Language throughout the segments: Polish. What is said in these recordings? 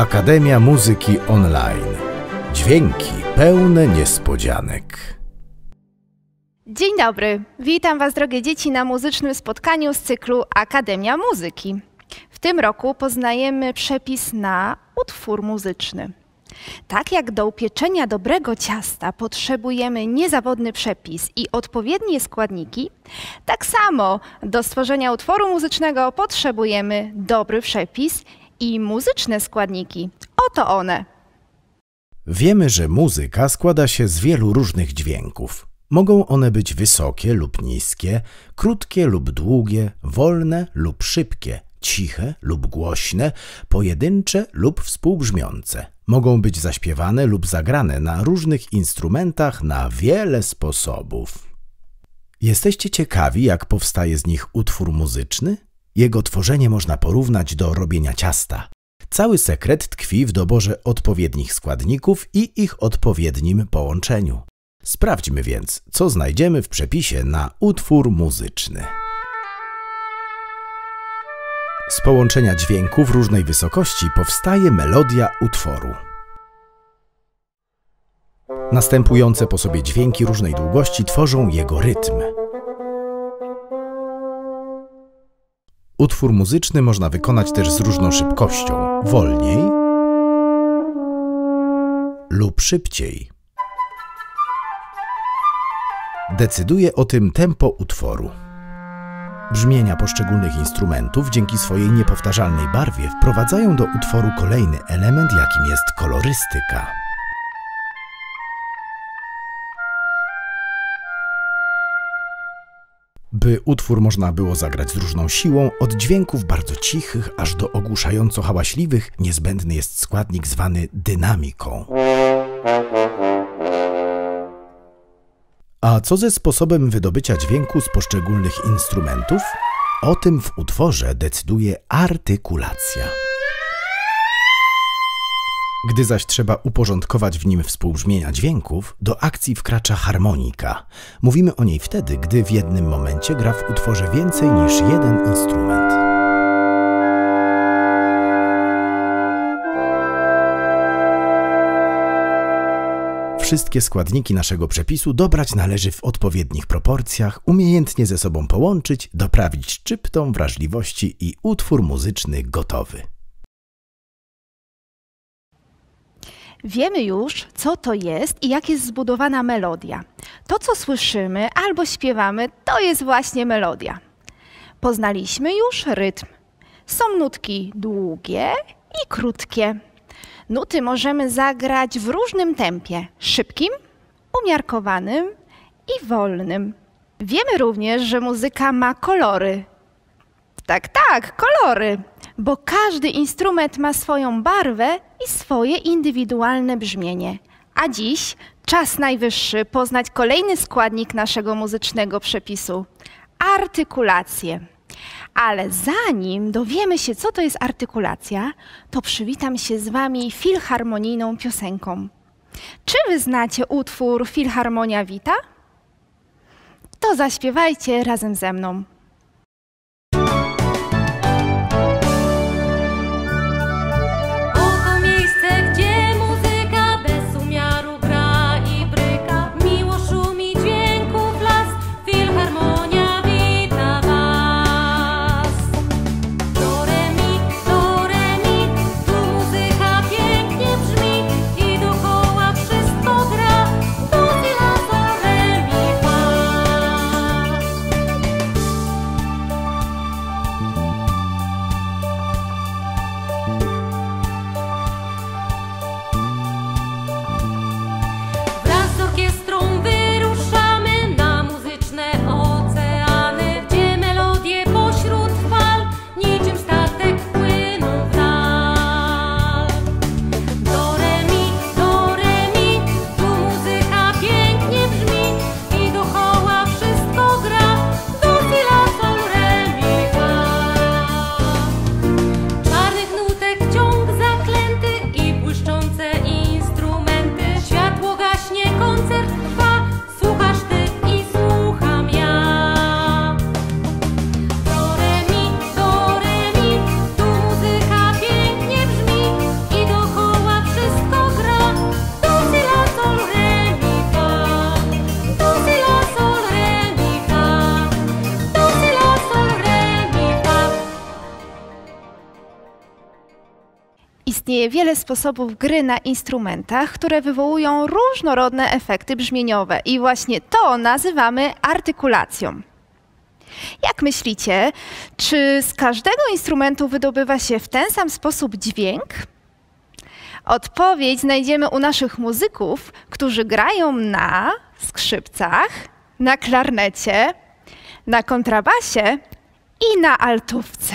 Akademia Muzyki Online. Dźwięki pełne niespodzianek. Dzień dobry. Witam Was, drogie dzieci, na muzycznym spotkaniu z cyklu Akademia Muzyki. W tym roku poznajemy przepis na utwór muzyczny. Tak jak do upieczenia dobrego ciasta potrzebujemy niezawodny przepis i odpowiednie składniki, tak samo do stworzenia utworu muzycznego potrzebujemy dobry przepis i muzyczne składniki. Oto one. Wiemy, że muzyka składa się z wielu różnych dźwięków. Mogą one być wysokie lub niskie, krótkie lub długie, wolne lub szybkie, ciche lub głośne, pojedyncze lub współbrzmiące. Mogą być zaśpiewane lub zagrane na różnych instrumentach na wiele sposobów. Jesteście ciekawi, jak powstaje z nich utwór muzyczny? Jego tworzenie można porównać do robienia ciasta. Cały sekret tkwi w doborze odpowiednich składników i ich odpowiednim połączeniu. Sprawdźmy więc, co znajdziemy w przepisie na utwór muzyczny. Z połączenia dźwięków różnej wysokości powstaje melodia utworu. Następujące po sobie dźwięki różnej długości tworzą jego rytm. Utwór muzyczny można wykonać też z różną szybkością, wolniej lub szybciej. Decyduje o tym tempo utworu. Brzmienia poszczególnych instrumentów dzięki swojej niepowtarzalnej barwie wprowadzają do utworu kolejny element, jakim jest kolorystyka. By utwór można było zagrać z różną siłą, od dźwięków bardzo cichych aż do ogłuszająco hałaśliwych, niezbędny jest składnik zwany dynamiką. A co ze sposobem wydobycia dźwięku z poszczególnych instrumentów? O tym w utworze decyduje artykulacja. Gdy zaś trzeba uporządkować w nim współbrzmienia dźwięków, do akcji wkracza harmonika. Mówimy o niej wtedy, gdy w jednym momencie gra w utworze więcej niż jeden instrument. Wszystkie składniki naszego przepisu dobrać należy w odpowiednich proporcjach, umiejętnie ze sobą połączyć, doprawić szczyptą wrażliwości i utwór muzyczny gotowy. Wiemy już, co to jest i jak jest zbudowana melodia. To, co słyszymy albo śpiewamy, to jest właśnie melodia. Poznaliśmy już rytm. Są nutki długie i krótkie. Nuty możemy zagrać w różnym tempie szybkim, umiarkowanym i wolnym. Wiemy również, że muzyka ma kolory. Tak, tak, kolory, bo każdy instrument ma swoją barwę i swoje indywidualne brzmienie. A dziś czas najwyższy poznać kolejny składnik naszego muzycznego przepisu artykulację. Ale zanim dowiemy się, co to jest artykulacja, to przywitam się z Wami filharmonijną piosenką. Czy Wy znacie utwór Filharmonia Wita? To zaśpiewajcie razem ze mną. Wiele sposobów gry na instrumentach, które wywołują różnorodne efekty brzmieniowe i właśnie to nazywamy artykulacją. Jak myślicie, czy z każdego instrumentu wydobywa się w ten sam sposób dźwięk? Odpowiedź znajdziemy u naszych muzyków, którzy grają na skrzypcach, na klarnecie, na kontrabasie i na altówce.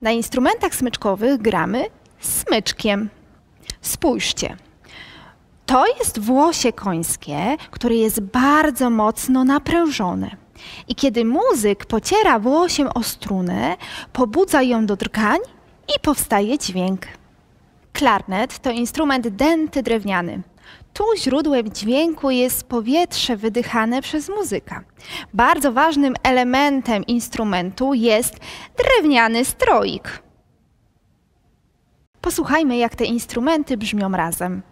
Na instrumentach smyczkowych gramy smyczkiem. Spójrzcie. To jest włosie końskie, które jest bardzo mocno naprężone. I kiedy muzyk pociera włosiem o strunę, pobudza ją do drgań i powstaje dźwięk. Klarnet to instrument denty drewniany. Tu źródłem dźwięku jest powietrze wydychane przez muzyka. Bardzo ważnym elementem instrumentu jest drewniany stroik. Posłuchajmy, jak te instrumenty brzmią razem.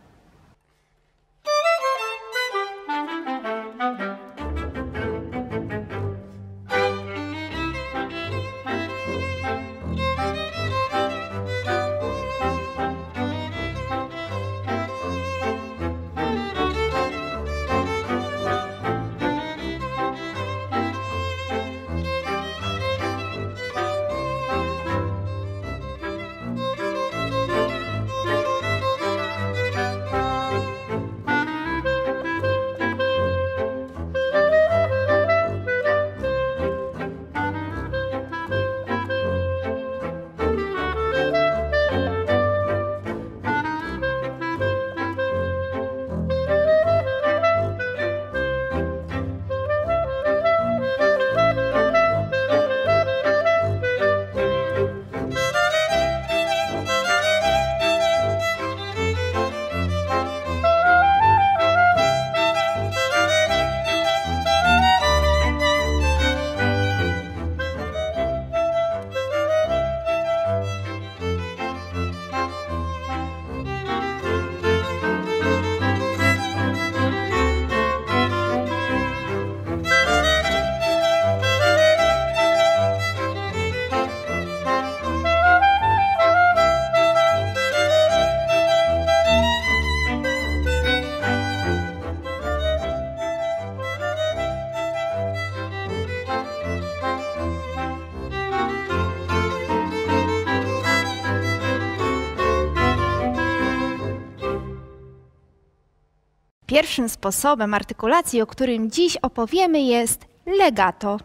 Pierwszym sposobem artykulacji, o którym dziś opowiemy, jest legato.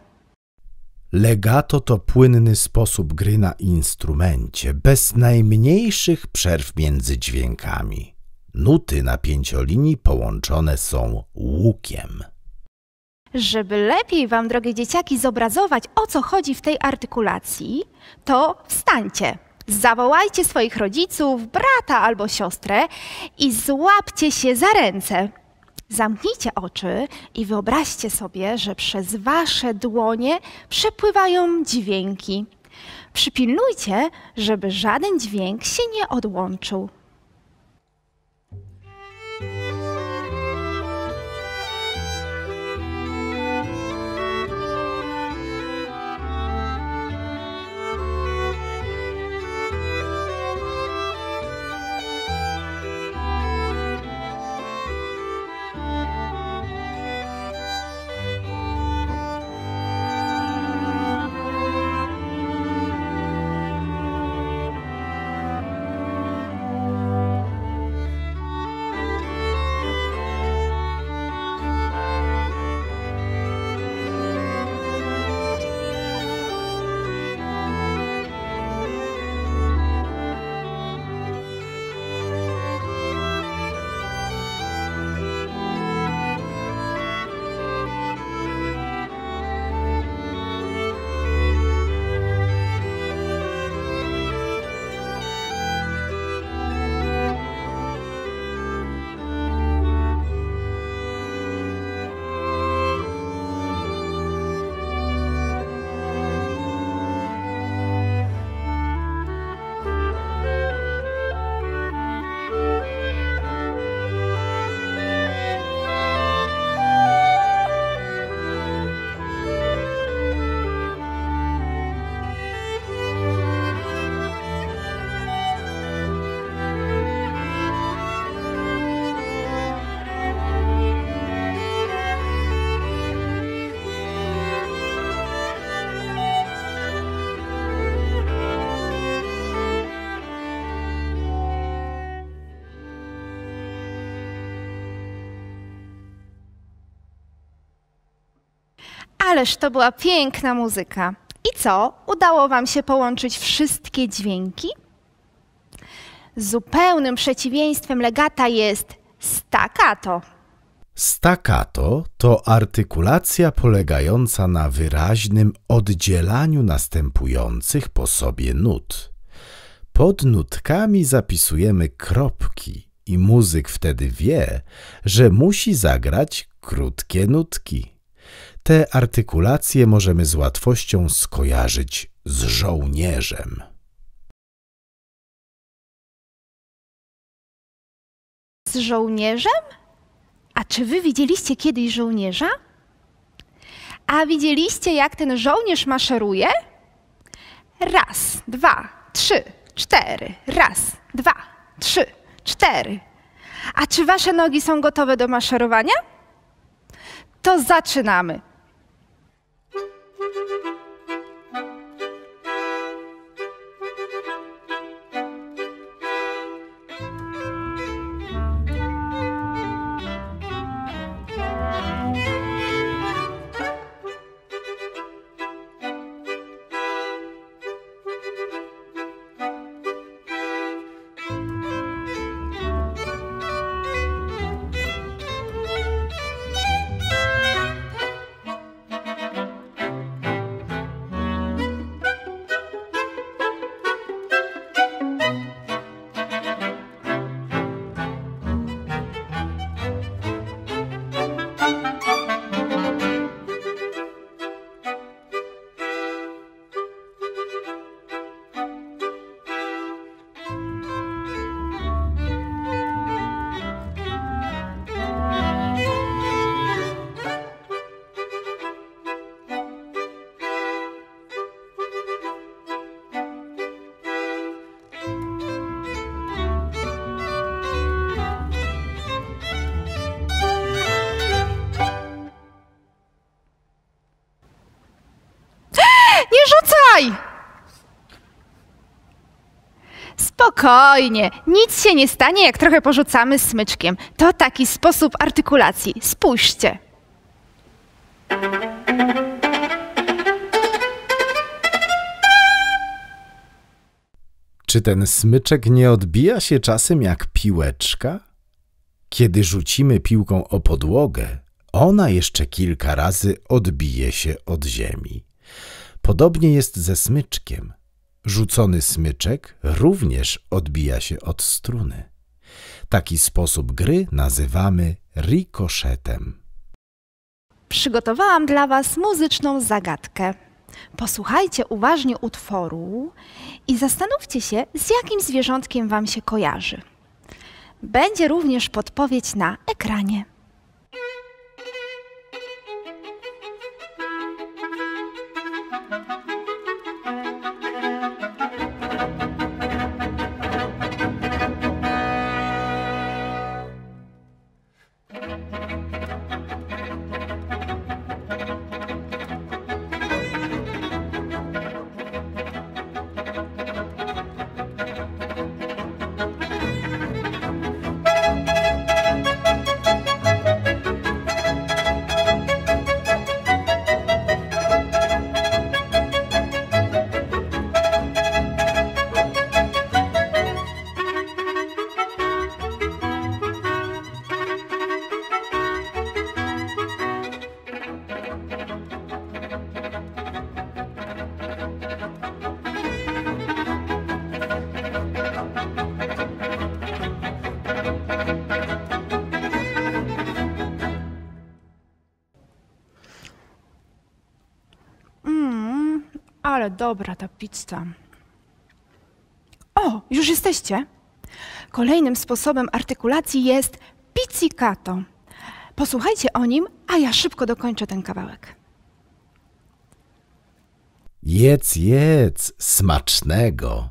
Legato to płynny sposób gry na instrumencie, bez najmniejszych przerw między dźwiękami. Nuty na pięciolinii połączone są łukiem. Żeby lepiej Wam, drogie dzieciaki, zobrazować, o co chodzi w tej artykulacji, to wstańcie. Zawołajcie swoich rodziców, brata albo siostrę i złapcie się za ręce. Zamknijcie oczy i wyobraźcie sobie, że przez wasze dłonie przepływają dźwięki. Przypilnujcie, żeby żaden dźwięk się nie odłączył. Ależ to była piękna muzyka. I co? Udało Wam się połączyć wszystkie dźwięki? Zupełnym przeciwieństwem legata jest staccato. Staccato to artykulacja polegająca na wyraźnym oddzielaniu następujących po sobie nut. Pod nutkami zapisujemy kropki i muzyk wtedy wie, że musi zagrać krótkie nutki. Te artykulacje możemy z łatwością skojarzyć z żołnierzem. Z żołnierzem? A czy wy widzieliście kiedyś żołnierza? A widzieliście, jak ten żołnierz maszeruje? Raz, dwa, trzy, cztery. Raz, dwa, trzy, cztery. A czy wasze nogi są gotowe do maszerowania? To zaczynamy. Nie Spokojnie, nic się nie stanie, jak trochę porzucamy smyczkiem. To taki sposób artykulacji. Spójrzcie. Czy ten smyczek nie odbija się czasem jak piłeczka? Kiedy rzucimy piłką o podłogę, ona jeszcze kilka razy odbije się od ziemi. Podobnie jest ze smyczkiem. Rzucony smyczek również odbija się od struny. Taki sposób gry nazywamy rikoszetem. Przygotowałam dla Was muzyczną zagadkę. Posłuchajcie uważnie utworu i zastanówcie się, z jakim zwierzątkiem Wam się kojarzy. Będzie również podpowiedź na ekranie. Ale dobra ta pizza. O, już jesteście. Kolejnym sposobem artykulacji jest pizzicato. Posłuchajcie o nim, a ja szybko dokończę ten kawałek. Jedz, jedz, smacznego.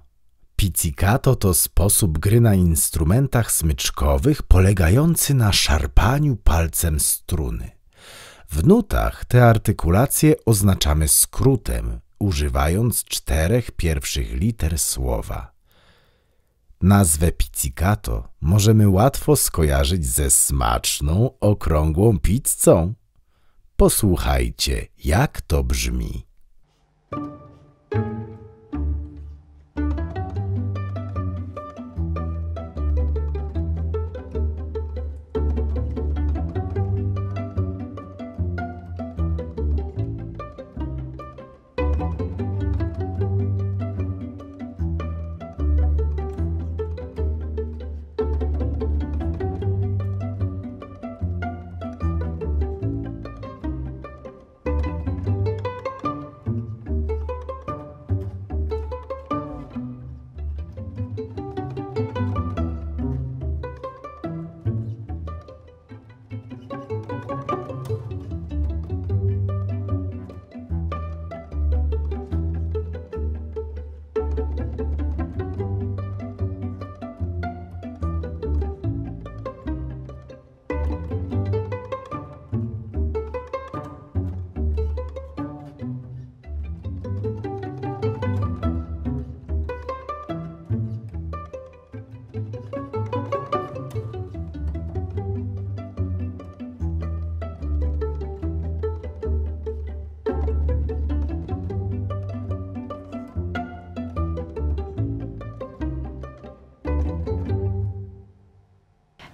Pizzicato to sposób gry na instrumentach smyczkowych polegający na szarpaniu palcem struny. W nutach te artykulacje oznaczamy skrótem, używając czterech pierwszych liter słowa. Nazwę pizzicato możemy łatwo skojarzyć ze smaczną, okrągłą pizzą. Posłuchajcie, jak to brzmi.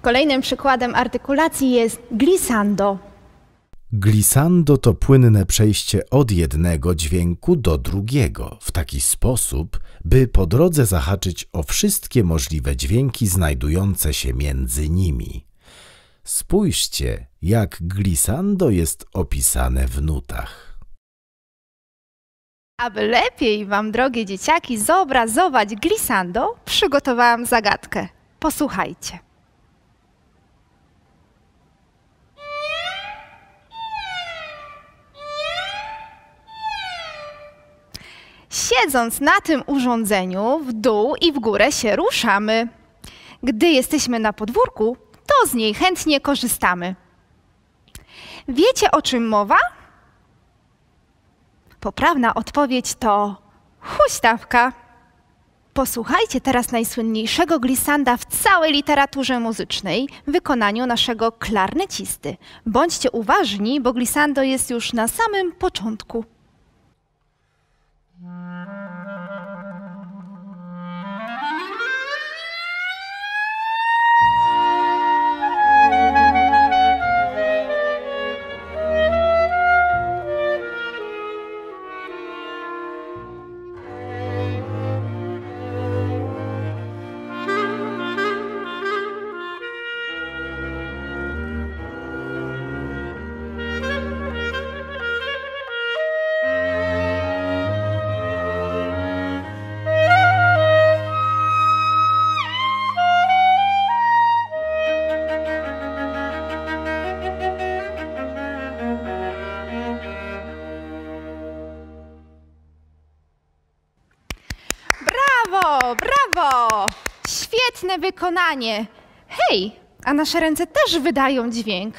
Kolejnym przykładem artykulacji jest glissando. Glissando to płynne przejście od jednego dźwięku do drugiego w taki sposób, by po drodze zahaczyć o wszystkie możliwe dźwięki znajdujące się między nimi. Spójrzcie, jak glissando jest opisane w nutach. Aby lepiej Wam, drogie dzieciaki, zobrazować glissando, przygotowałam zagadkę. Posłuchajcie. Siedząc na tym urządzeniu, w dół i w górę się ruszamy. Gdy jesteśmy na podwórku, to z niej chętnie korzystamy. Wiecie o czym mowa? Poprawna odpowiedź to huśtawka. Posłuchajcie teraz najsłynniejszego glisanda w całej literaturze muzycznej w wykonaniu naszego klarnecisty. Bądźcie uważni, bo glisando jest już na samym początku. Świetne wykonanie. Hej, a nasze ręce też wydają dźwięk.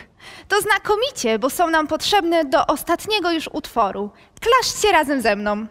To znakomicie, bo są nam potrzebne do ostatniego już utworu. Klaszcie razem ze mną.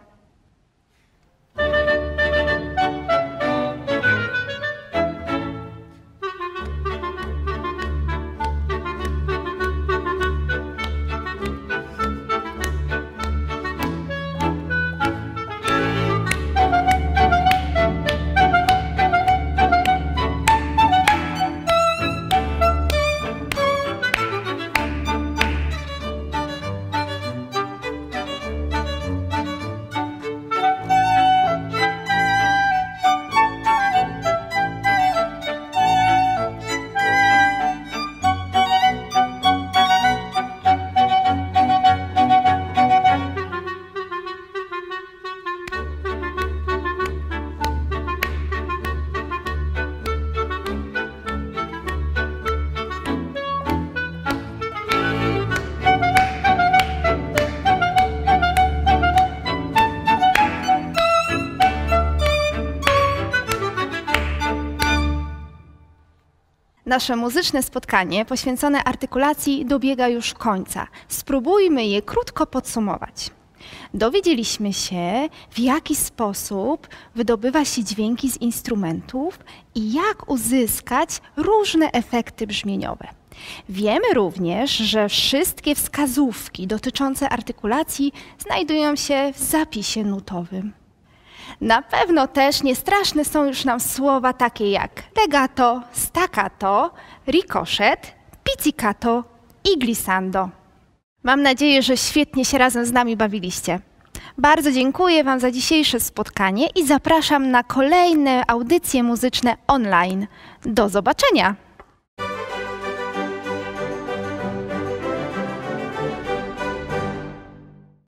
Nasze muzyczne spotkanie poświęcone artykulacji dobiega już końca. Spróbujmy je krótko podsumować. Dowiedzieliśmy się, w jaki sposób wydobywa się dźwięki z instrumentów i jak uzyskać różne efekty brzmieniowe. Wiemy również, że wszystkie wskazówki dotyczące artykulacji znajdują się w zapisie nutowym. Na pewno też niestraszne są już nam słowa takie jak legato, staccato, ricochet, pizzicato i glissando. Mam nadzieję, że świetnie się razem z nami bawiliście. Bardzo dziękuję Wam za dzisiejsze spotkanie i zapraszam na kolejne audycje muzyczne online. Do zobaczenia!